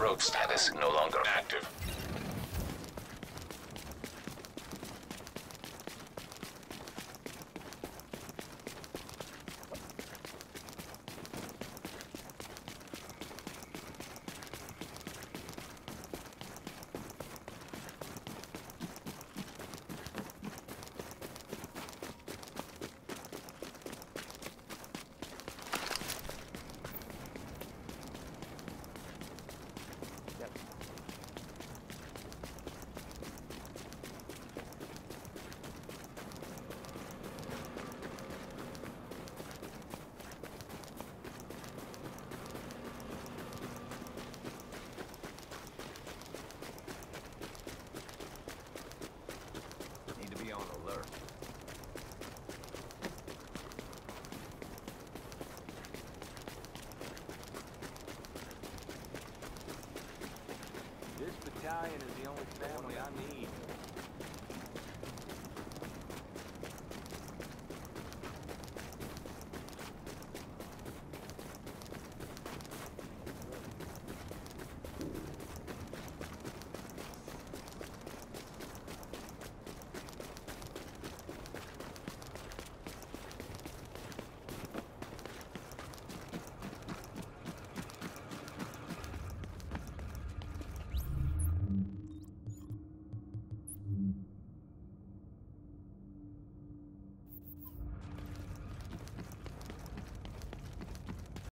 Rogue status no longer active. Ryan and is the only family I need.